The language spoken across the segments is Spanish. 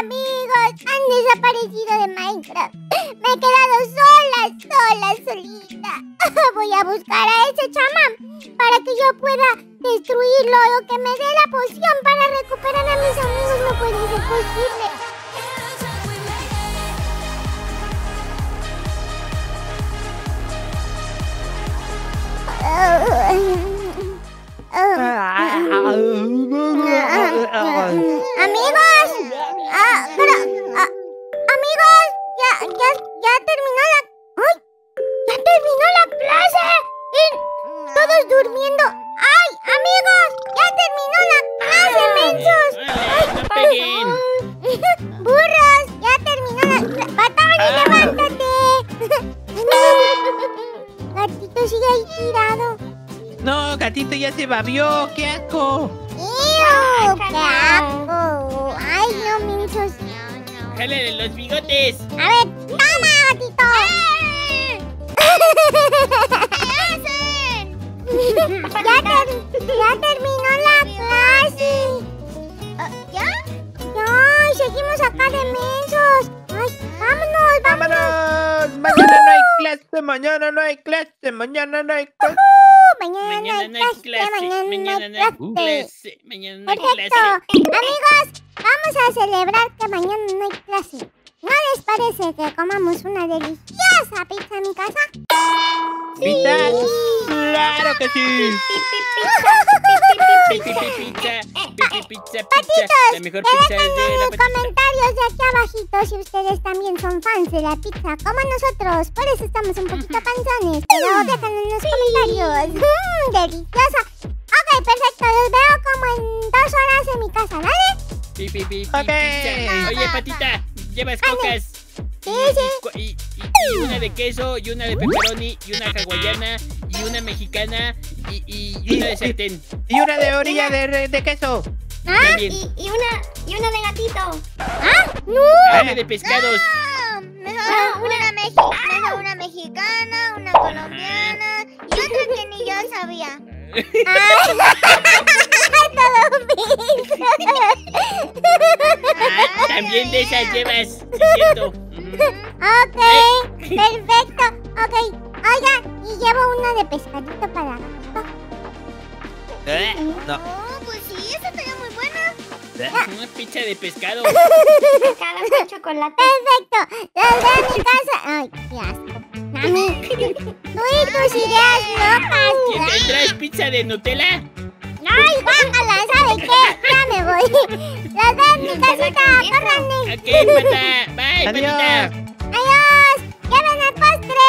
amigos han desaparecido de Minecraft. Me he quedado sola, sola, solita. Voy a buscar a ese chamán para que yo pueda destruirlo o que me dé la poción para recuperar a mis amigos. No puede ser posible. Amigos, ya, ya, terminó la, ¡ay! Ya terminó la clase. Todos durmiendo. ¡Ay, amigos! Ya terminó la clase, mensos. ¡Ay! Burros, ya terminó la, Batoni, Ah. levántate. Gatito sigue ahí tirado. No, gatito ya se babió. ¡Qué asco! ¡Ew! ¡Qué asco! ¡Ay, no, mensos! ¡Jálale los bigotes! A ver, toma, gatito. ya, ter- ya terminó la clase. ¿Ya? Ya, seguimos acá de mensos. Ay, vámonos, vámonos. ¡Vámonos! Mañana no hay clase, mañana no hay clase, mañana no hay clase. Mañana, Mañana no hay clase, mañana mañana no hay clase. clase, mañana no hay Perfecto. clase. Amigos, vamos a celebrar que mañana no hay clase. ¿No les parece que comamos una deliciosa pizza en mi casa? ¿Pizza? ¡Claro que sí! Pizza, pipi pizza, pizza. Patitos, La mejor pizza es de la comentarios de aquí abajito si ustedes también son fans de la pizza como nosotros. Por eso estamos un poquito panzones. Pero déjenlo en los comentarios. ¡Mmm, deliciosa! Ok, perfecto. Los veo como en dos horas en mi casa, ¿vale? Ok. pizza. Oye, patita, llevas cocas. Sí, Y, sí. y- y- y una de queso, y una de pepperoni, y una hawaiana, y una mexicana, y, y- y una de sartén. Y una de orilla de, de queso. ¿Ah? Y, y una y una de gatito. ¿Ah? ¡No! Una de pescados. Mejor una, mexicana, una mexicana, una colombiana y otra que ni yo sabía. Ah, también de esas llevas. Sí. Ok, perfecto. Ok, oiga, y llevo una de pescadito para gatito. ¿Eh? No. pues sí, esa estaría muy buena. Una pizza de pescado. Cada con chocolate. Perfecto, las en mi casa. Ay, qué asco. Mami, tú y tus ideas ¿Quién locas. tendrás pizza de Nutella? Ay, bájala, ¿sabe qué? Ya me voy. Las veo en mi casita, córranle. Ok, pata. Bye, Adiós. patita. ¡Adiós! ¡Lleven el postre!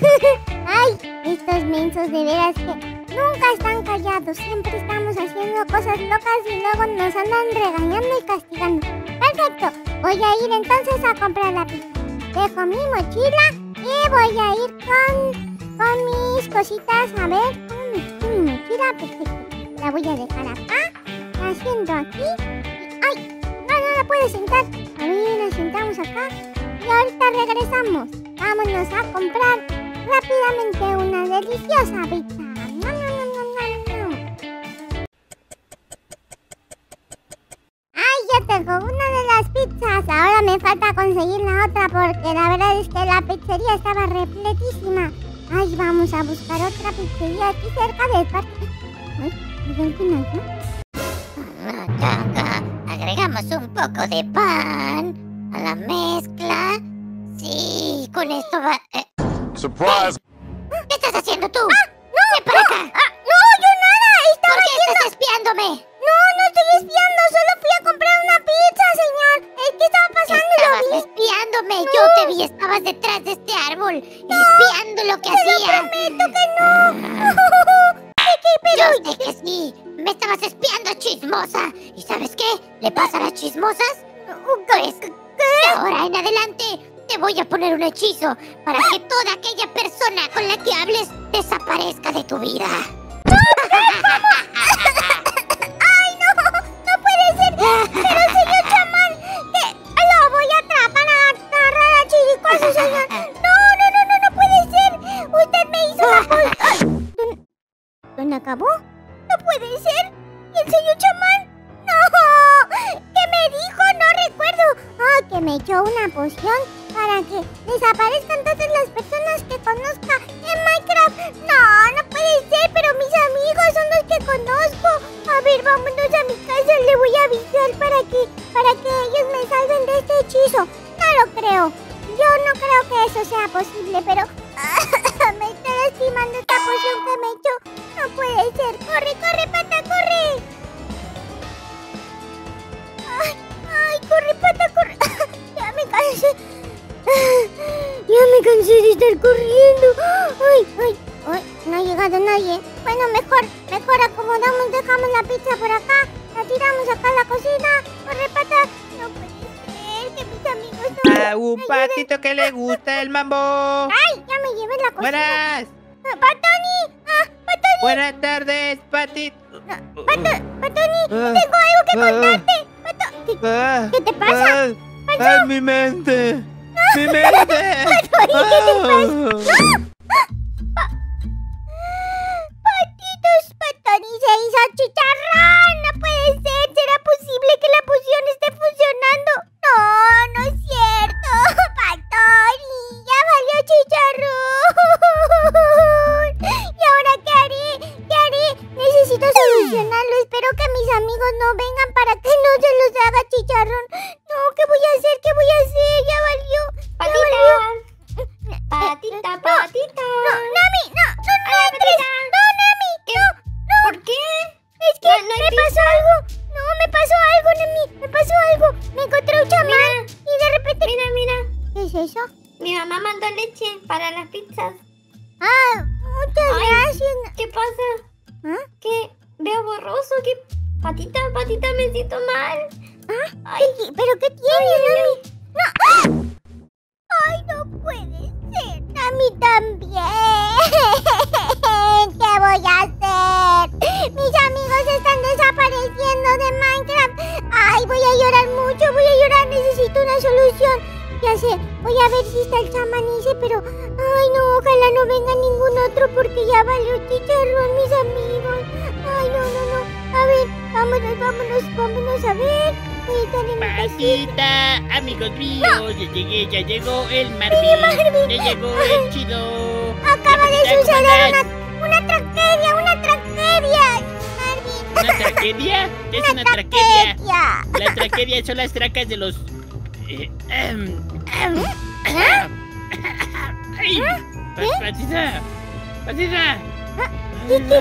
Ay, estos mensos de veras que nunca están callados. Siempre estamos haciendo cosas locas y luego nos andan regañando y castigando. Perfecto. Voy a ir entonces a comprar la pizza. Dejo mi mochila y voy a ir con, con mis cositas. A ver, con mi mochila. Perfecto. La voy a dejar acá. La siento aquí. ¡Ay! No, no la puedo sentar. A ver, la sentamos acá. Y ahorita regresamos. Vámonos a comprar rápidamente una deliciosa pizza. ¡Nom, nom, nom, nom, nom, nom! ¡Ay, ya tengo una de las pizzas! Ahora me falta conseguir la otra porque la verdad es que la pizzería estaba repletísima. Ay, vamos a buscar otra pizzería aquí cerca del parque. Agregamos un poco de pan a la mezcla. Sí, con esto va... eh, Surprise! ¿Qué estás haciendo tú? ¡No! ¡Ven para acá! ¡Ah! ¡No, yo nada! Estaba ¿Por qué yendo... estás espiándome? No, no estoy espiando, solo fui a comprar una pizza, señor. Es que estaba pasando y lo Estabas vi. espiándome. Yo te vi, estabas detrás de este árbol, espiando lo que Te lo hacía. prometo que no. ¿Qué, qué, pero... Yo sé que sí. Me estabas espiando, chismosa. ¿Y sabes qué? ¿Le pasa a las chismosas? Pues, de ahora en adelante te voy a poner un hechizo para que toda aquella persona con la que hables desaparezca de tu vida. me echó una poción para que desaparezcan todas las personas que conozca en Minecraft. No, no puede ser, pero mis amigos son los que conozco. A ver, vámonos a mi casa, le voy a avisar para que, para que ellos me salven de este hechizo. No lo creo. Yo no creo que eso sea posible, pero me está lastimando esta poción que me echó. No puede ser. Corre, corre, pata, corre. Estar corriendo. Ay, ay, ay, no ha llegado nadie. Bueno, mejor, mejor acomodamos, dejamos la pizza por acá, la tiramos acá a la cocina. Corre, pata. No puede ser que mis amigos no... A un patito que le gusta el mambo. ¡Ay! Ya me llevé la cocina. Buenas. Ah, ¡Patoni! ¡Ah, Patoni! Buenas tardes, patito. Pato, Patoni, Ah, tengo algo que ah. contarte. Pato, ¿qué, Ah, qué te pasa? ah, ¡Ay, mi mente! ¡Mi mente! Mamá mandó leche para las pizzas. Ah, muchas Ay. gracias. ¿Qué pasa? ¿Ah? ¿Qué? Veo borroso. ¿Qué? Patita, patita, me siento mal. ¿Ah? ¿Qué- ¿Pero qué tiene, Nami? No. ¡Ah! ¡Ay, no puede ser! ¡Nami también! ¿Qué voy a hacer? Mis amigos están desapareciendo de Minecraft. ¡Ay, voy a llorar mucho! ¡Voy a llorar! Necesito una solución. Ya sé, voy a ver si está el chamán ese, pero... ¡Ay, no! Ojalá no venga ningún otro porque ya valió chicharrón, mis amigos. ¡Ay, no, no, no! A ver, vámonos, vámonos, vámonos a ver. Voy a estar en. Patita, amigos míos, ya llegué, ya llegó el Marvin, Marvin. ya llegó el chido. Acaba de Patita, ¿cómo suceder una, una tragedia, una tragedia. Marvin. ¿Una tragedia? ¿Qué es una tragedia? tragedia. La tragedia son las tracas de los... eh, em, em, ¡Ay! Pa- Patita, Patita. ¿Qué, qué,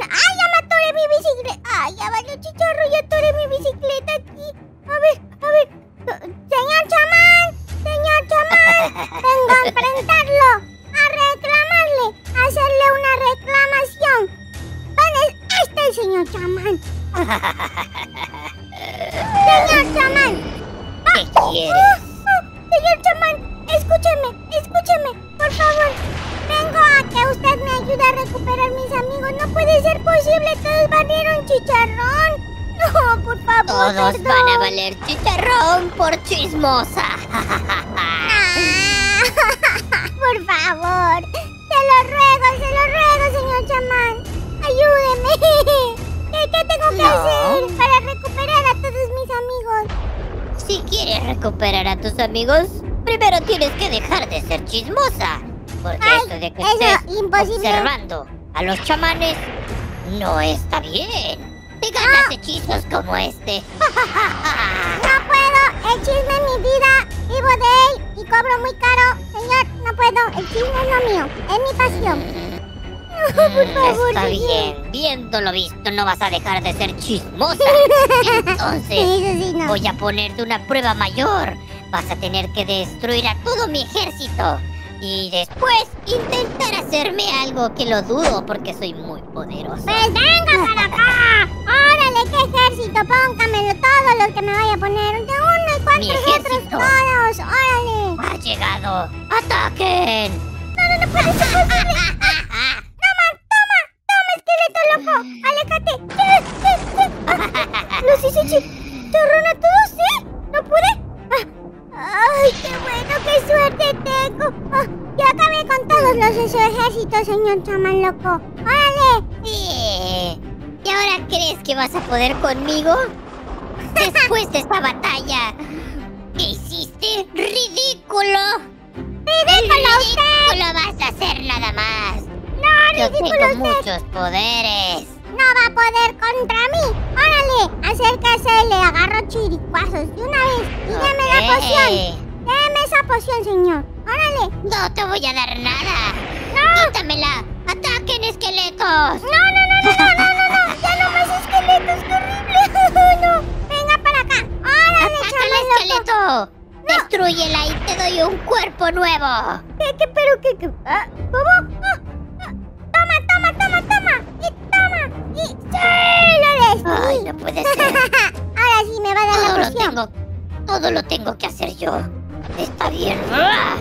No ayude a recuperar mis amigos. No puede ser posible, todos valieron chicharrón. No, por favor. Todos perdón. van a valer chicharrón por chismosa. Ah, por favor, se lo ruego, se lo ruego, señor chamán. Ayúdeme. ¿Qué, qué tengo que No. hacer para recuperar a todos mis amigos? Si quieres recuperar a tus amigos, primero tienes que dejar de ser chismosa. Porque Ay, esto de que eso, estés imposible. observando a los chamanes no está bien. Te ganas hechizos como este. No puedo, el chisme es mi vida, vivo de él y cobro muy caro. Señor, no puedo, el chisme es lo mío, es mi pasión. No, por Mm, favor, Está señor. bien, viendo lo visto, no vas a dejar de ser chismosa. Entonces, sí, no. voy a ponerte una prueba mayor. Vas a tener que destruir a todo mi ejército. Y después intentar hacerme algo que lo dudo porque soy muy poderosa. Pues venga para acá. Órale, qué ejército, póngamelo todos los que me vaya a poner. De uno y otros ejército. todos. Órale. ¡Ha llegado! ¡Ataquen! No, no, no puede ser posible. Toma, toma, toma, esqueleto loco. Aléjate. ¿Qué? Los hice chi- terrón a todos, ¿sí? ¡Ay, qué bueno! ¡Qué suerte tengo! Ah, ya acabé con todos los de su ejército, señor chamán loco. ¡Órale! Sí. ¿Y ahora crees que vas a poder conmigo? Después de esta batalla, ¿qué hiciste? ¡Ridículo! ¡Ridículo! ¡Ridículo vas a hacer nada más! ¡No, Yo ridículo tengo usted! muchos poderes. ¡No va a poder contra mí! ¡Órale! Acércase, le agarro chiricuazos de una vez. Y deme la poción. Ok. Deme esa poción, señor. ¡Órale! No te voy a dar nada. ¡No! ¡Quítamela! ¡Ataquen esqueletos! ¡No, no, no, no, no, no, no! no. ¡Ya no más esqueletos! ¡Qué horrible! ¡No! ¡Venga para acá! ¡Órale, ¡Ataca loco! esqueleto! ¡Destrúyela y te doy un cuerpo nuevo! ¿Qué, qué, pero qué, qué? Ah, ¿Cómo? Yo. Está bien. ¡Ah!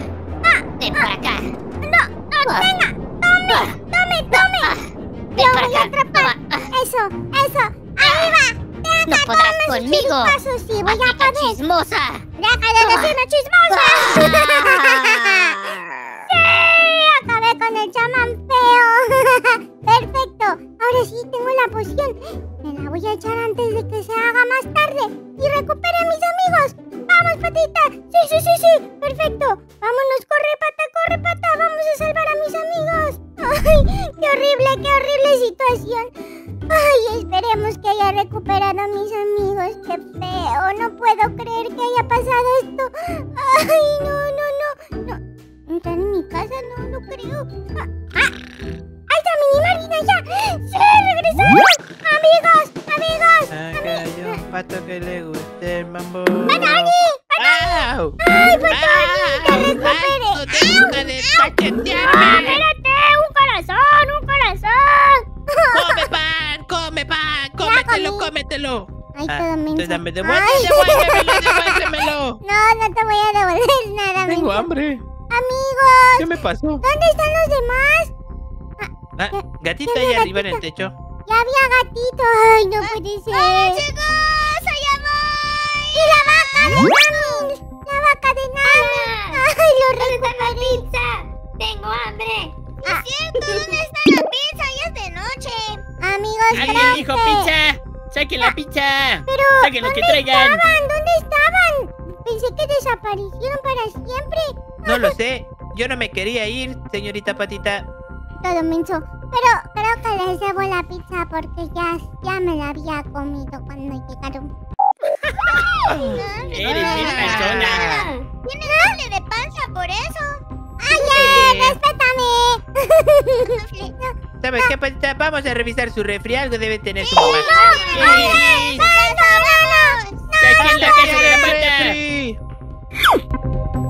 Ven para acá. No, no, Ah. venga. Tome, Ah. tome, tome. Ah, para voy a atrapar. Ah, Eso, eso. Ahí va. No podrás conmigo. sí, voy a ¡Maldita poder. chismosa! De chismosa. Hambre. Amigos, ¿Qué me pasó? ¿dónde están los demás? Ah, gatita ¿Quién ahí arriba en el techo. Ya había gatito. Ay, no puede ser. ¡Chicos! ¡Allá voy! ¡Y la vaca de Nami! ¡La vaca de Nami! ¡Ay, lo ¿Dónde está la pizza? Tengo hambre. Ah, ¿Dónde está la pizza? ¡Ya es de noche! amigos, ¡Alguien dijo pizza! ¡Saquen la pizza! Pero, ¡Saquen lo que ¿dónde traigan! estaban? Que desaparecieron para siempre. No lo sé. Yo no me quería ir, señorita Patita. Todo menso. Pero creo que les debo la pizza porque ya, ya me la había comido cuando llegaron. ¡Eres mi persona! Ah, ¿Tienes doble de panza por eso? ¡Ay, respétame! ¿Sabes qué, Patita? Vamos a revisar su refri. Algo debe tener su mamá. Second location number 10.